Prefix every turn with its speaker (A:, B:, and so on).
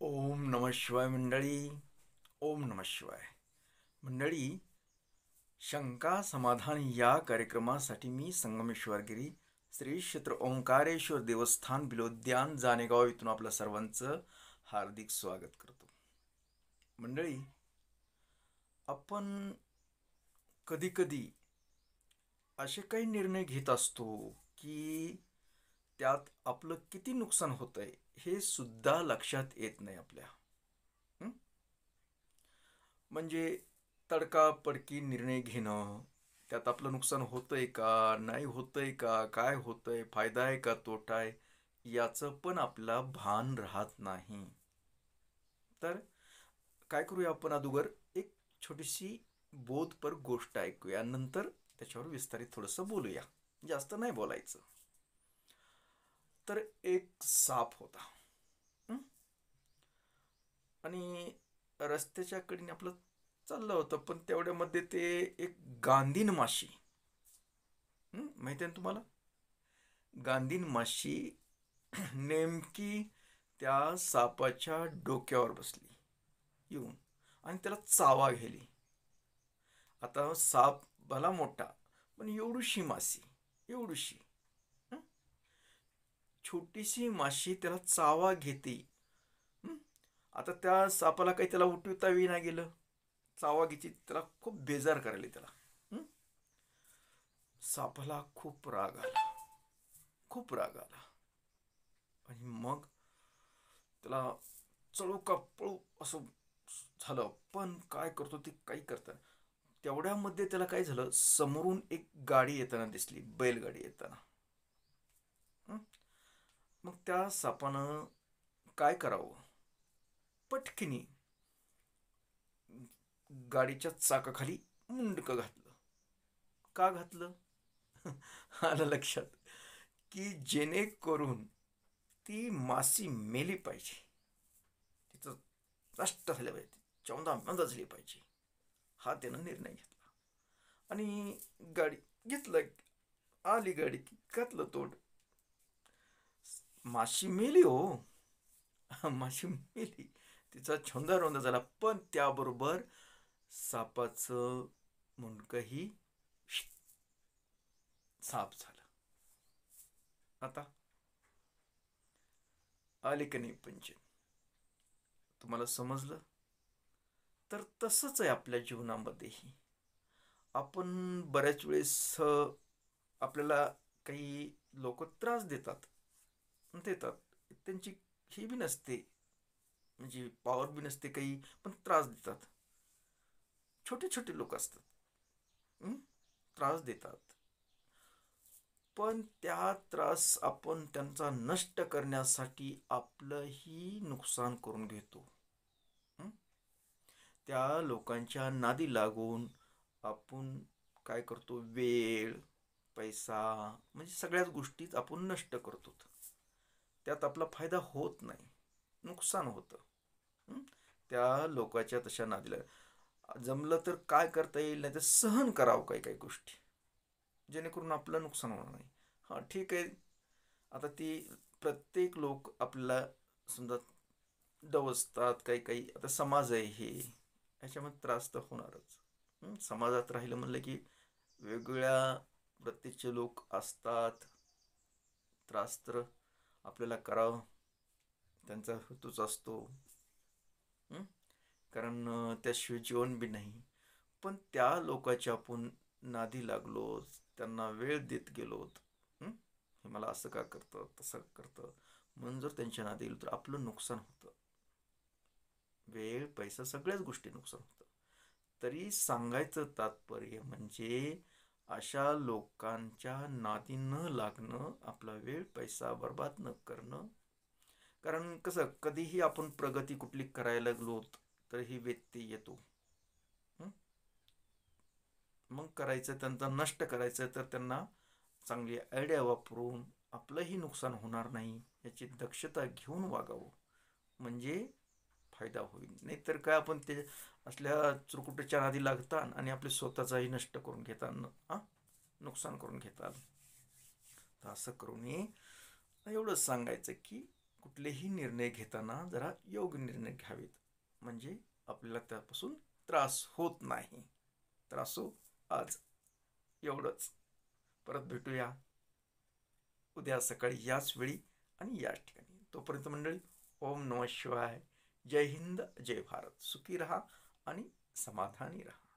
A: ओम नम शिवाय मंडळी ओम नम शिवाय. मंडळी शंका समाधान या कार्यक्रमासाठी मी संगमेश्वरगिरी श्री क्षेत्र ओंकारेश्वर देवस्थान बिलोद्यान जानेगाव इथून आपलं सर्वांचं हार्दिक स्वागत करतो. मंडळी आपण कधीकधी असे काही निर्णय घेत असतो की त्यात आपलं किती नुकसान होतं आहे हे सुद्धा लक्षात येत नाही आपल्या. म्हणजे तडकापडकी निर्णय घेणं त्यात आपलं नुकसान होतंय का नाही होतंय का काय होतंय फायदा आहे का तोटा आहे याचं पण आपला भान राहत नाही. तर काय करूया आपण अगोदर एक छोटीशी बोधपर गोष्ट ऐकूया. नंतर त्याच्यावर विस्तारित थोडंसं बोलूया. जास्त नाही बोलायचं. तर एक साप होता. आणि रस्त्याच्या कडेने आपलं चाललं होतं पण तेवढ्यामध्ये ते एक गांधीन माशी. माहिती आहे ना तुम्हाला? गांधीन माशी नेमकी त्या सापाच्या डोक्यावर बसली. येऊन. आणि त्याला चावा गेली. आता साप भला मोठा पण एवढीशी माशी एवढीशी. छोटीशी माशी त्याला चावा घेते. आता त्या सापाला काही त्याला उठवता नाही गेलं. चावा घ्यायची त्याला खूप बेजार करायला त्याला. सापाला खूप राग आला. खूप राग आला. आणि मग त्याला चळू का पळू असं झालं. पण काय करतो ते काही करता तेवढ्यामध्ये त्याला काय झालं? समोरून एक गाडी येताना दिसली. बैलगाडी येताना. मग त्या सापानं काय करावं? पटकिनी गाडीच्या चाकाखाली मुंडकं घातलं. का घातलं? आलं लक्षात की जेणेकरून ती मासी मेली पाहिजे. तिचं नष्ट झालं पाहिजे. चौदा मंद झाली पाहिजे. हा त्यानं निर्णय घेतला. आणि गाडी घेतलं आली गाडी की घातलं तोड. माशी मेली हो. माशी मेली. तिचा छंदा रोंदा झाला. पण त्याबरोबर सापाचं मुंडकंही साप झालं. आता आले का नाही पंचन? तुम्हाला समजलं? तर तसंच आहे आपल्या जीवनामध्येही. आपण बऱ्याच वेळेस आपल्याला काही लोक त्रास देतात. देतात त्यांची ही बी नसते. म्हणजे पॉवर बी नसते काही पण त्रास देतात. छोटे छोटे लोक असतात. त्रास देतात. पण त्या त्रास आपण त्यांचा नष्ट करण्यासाठी आपलंही नुकसान करून घेतो. त्या लोकांच्या नादी लागून आपण काय करतो? वेळ पैसा म्हणजे सगळ्याच गोष्टीच आपण नष्ट करतो. त्यात आपला फायदा होत नाही. नुकसान होतं. त्या लोकाच्या तशा नादीला. जमलं तर काय करता येईल नाही तर सहन करावं काही काही गोष्टी. जेणेकरून आपलं नुकसान होणार नाही. हां ठीक आहे. आता ती प्रत्येक लोक आपल्याला समजा डवसतात काही काही. आता समाज आहे हे. ह्याच्यामध्ये त्रास तर होणारच. समाजात राहिलं म्हणलं की वेगवेगळ्या प्रत्येकचे लोक असतात. त्रास तर आपल्याला करावं. त्यांचा हेतूच असतो. कारण त्याशिवाय जीवन बी नाही. पण त्या लोकांच्या आपण नादी लागलो त्यांना वेळ देत गेलो. हे? मला असं का करतं तसं करतं? म्हणून जर त्यांच्या नादी गेलो तर आपलं नुकसान होतं. वेळ पैसा सगळ्याच गोष्टी नुकसान होतं. तरी सांगायचं तात्पर्य म्हणजे अशा लोकांच्या नादी न लागणं आपला वेळ पैसा बर्बाद न करणं. कारण कसं कधीही आपण प्रगती कुठली करायला लागलो तर ही व्यक्ती येतो. मग करायचं त्यांचा नष्ट करायचं तर त्यांना चांगली आयडिया वापरून आपलंही नुकसान होणार नाही याची दक्षता घेऊन वागावं. म्हणजे फायदा होईल. नाहीतर काय आपण ते असल्या चुरकुटच्या आधी लागतात आणि आपले स्वतःचाही नष्ट करून घेतान हां नुकसान करून घेतात तर असं करू नये एवढंच सांगायचं की कुठलेही निर्णय घेताना जरा योग्य निर्णय घ्यावेत. म्हणजे आपल्याला त्यापासून त्रास होत नाही. त्रासो हो आज. एवढंच. परत भेटूया. उद्या सकाळी याच वेळी आणि याच ठिकाणी. तोपर्यंत मंडळी ओम नम शिवाय. जय हिंद जय भारत. सुखी रहा आणि समाधानी रहा.